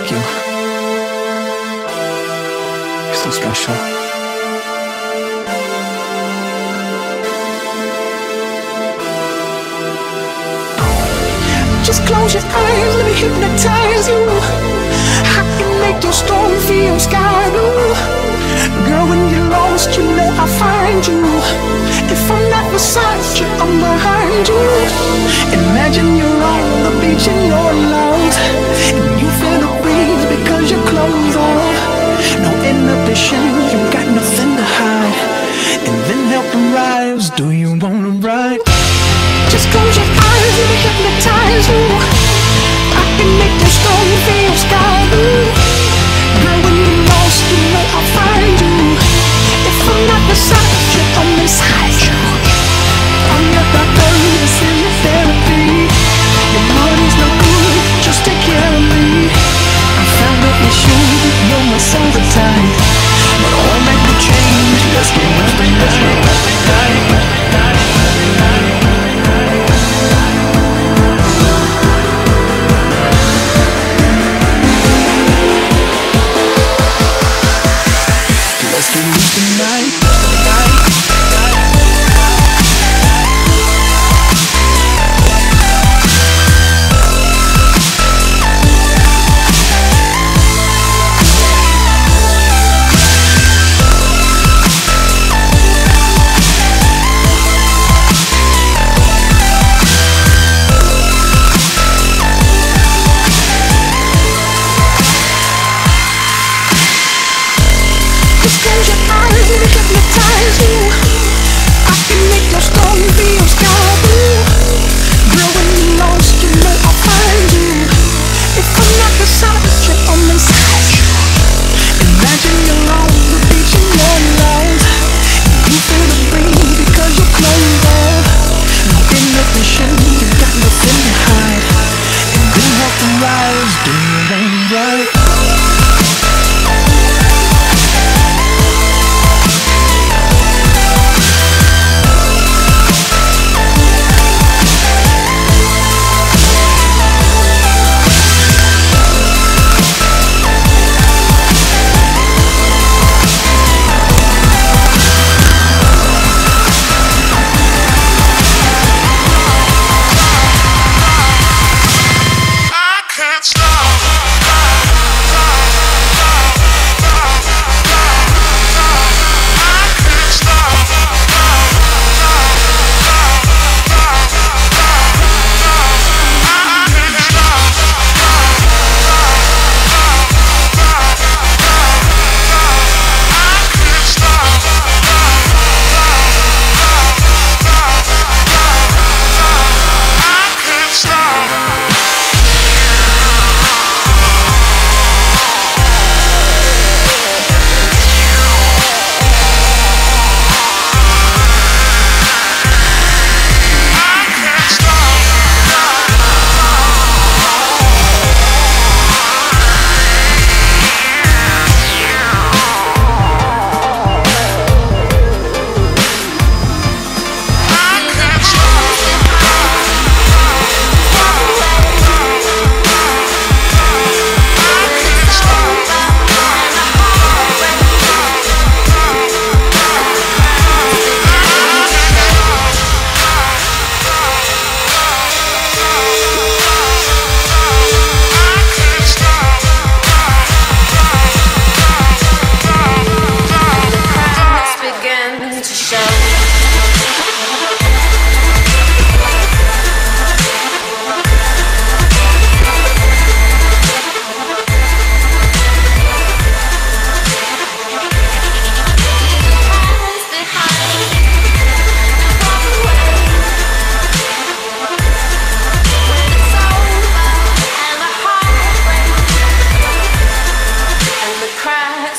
like you. You're so special. Just close your eyes, let me hypnotize you. I can make your storm feel sky blue. Girl, when you're lost, you know I'll find you. If I'm not beside you, I'm behind you. Imagine you're on the beach and you're inhibition, you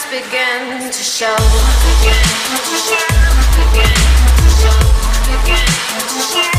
lights begin to show. Begin to show. Begin to show. Begin to show.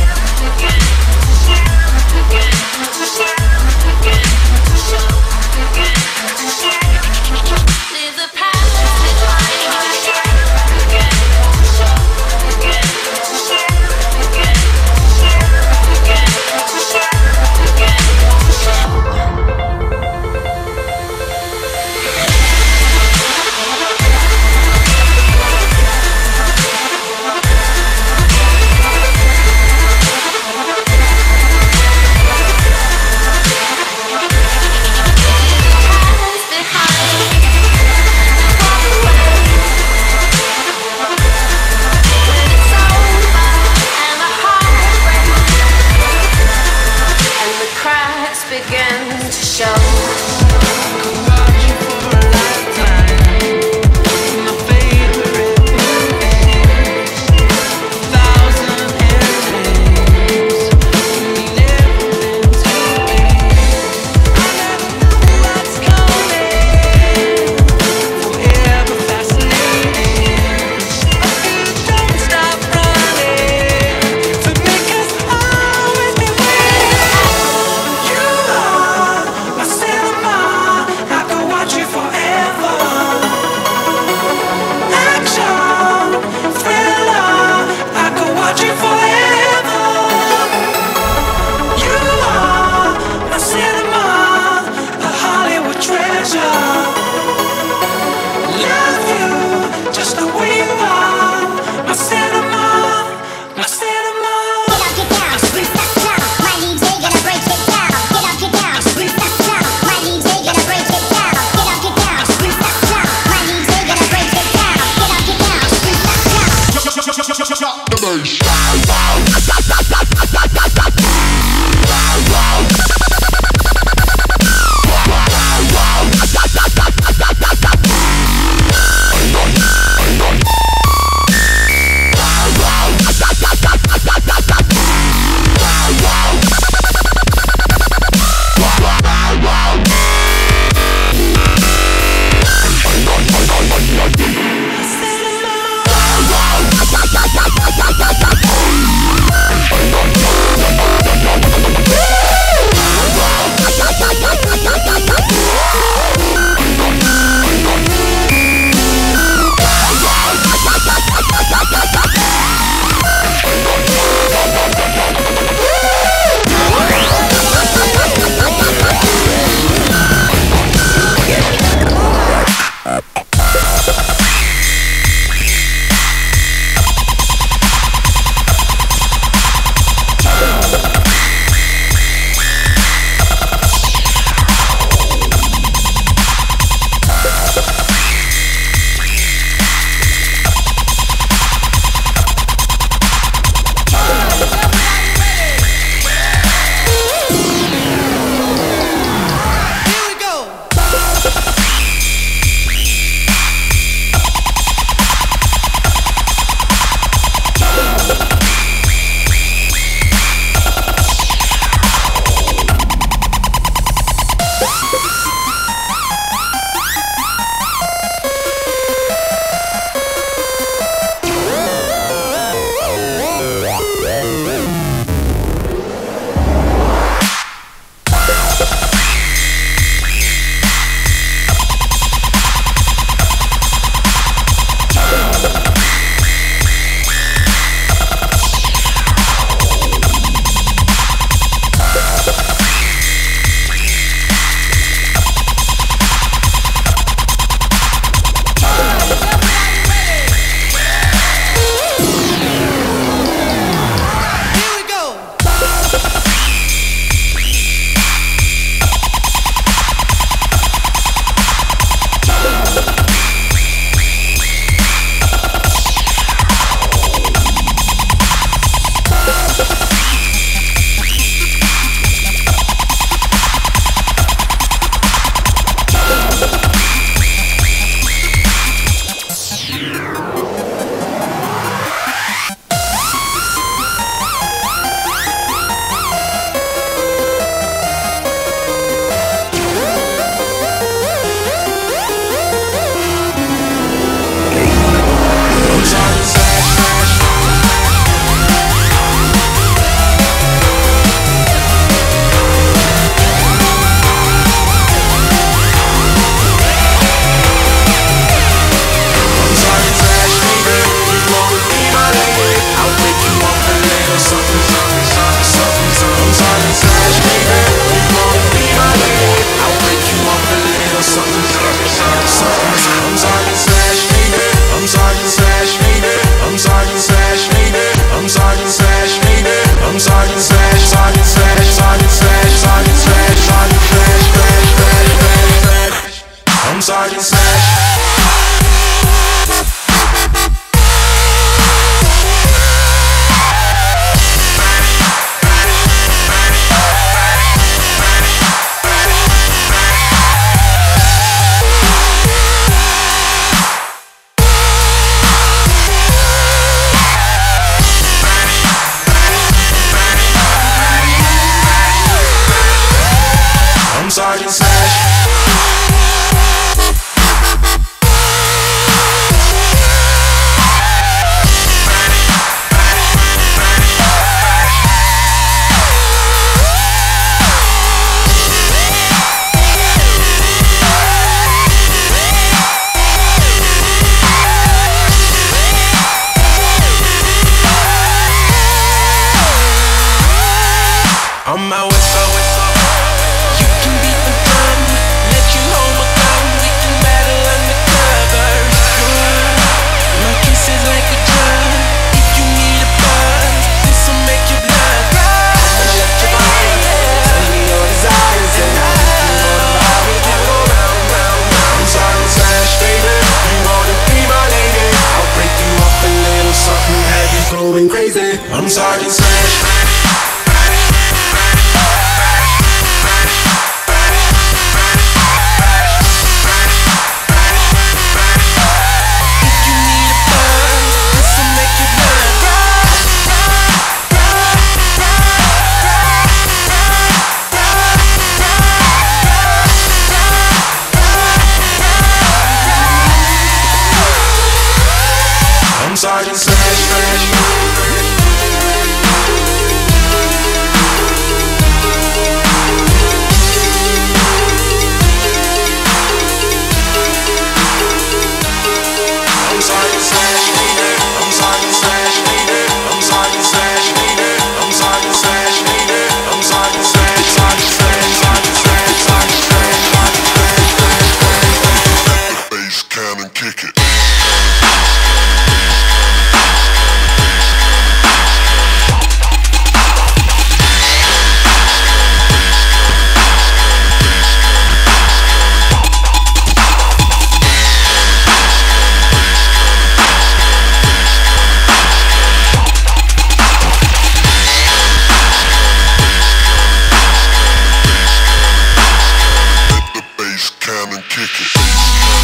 Kick it.